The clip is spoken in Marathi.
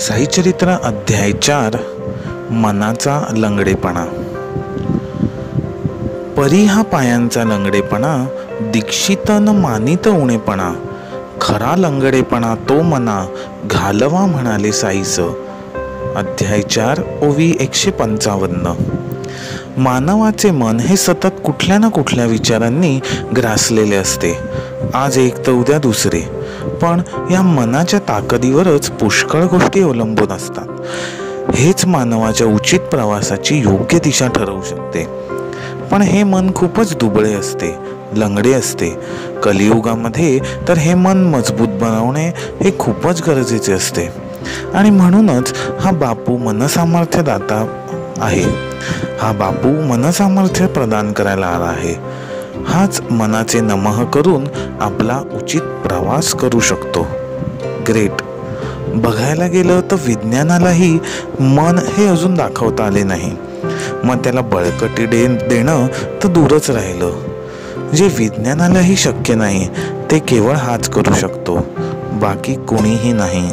साईचरित्र अध्याय चार मनाचा लंगडेपणा. परी हा पायांचा लंगडेपणा दीक्षितन मानित उणेपणा. खरा लंगडेपणा तो मना घालवा म्हणाले साईस. अध्याय चार ओवी एकशे पंचावन्न. मानवाचे मन हे सतत कुठल्या ना कुठल्या विचारांनी ग्रासलेले असते. आज एक तर उद्या दुसरे. पण या मनाच्या ताकदीवरच पुष्कळ गोष्टी अवलंबून असतात. हेच मानवाच्या उचित प्रवासाची योग्य दिशा ठरवू शकते. पण हे मन खूपच दुबळे असते लंगडे असते. कलियुगामध्ये तर हे मन मजबूत बनवणे हे खूपच गरजेचे असते. आणि म्हणूनच हा बापू मनसामर्थ्य दाता आहे. हा बापू मनसामर्थ्य प्रदान करायला आला आहे. हाच मनाचे नमः करून आपला उचित प्रवास करू शकतो. ग्रेट. बघायला गेलं तर विज्ञानालाही मन हे अजून दाखवता आले नाही. मग त्याला बळकटी दे देणं तर दूरच राहिलं. जे विज्ञानालाही शक्य नाही ते केवळ हाच करू शकतो. बाकी कोणीही नाही.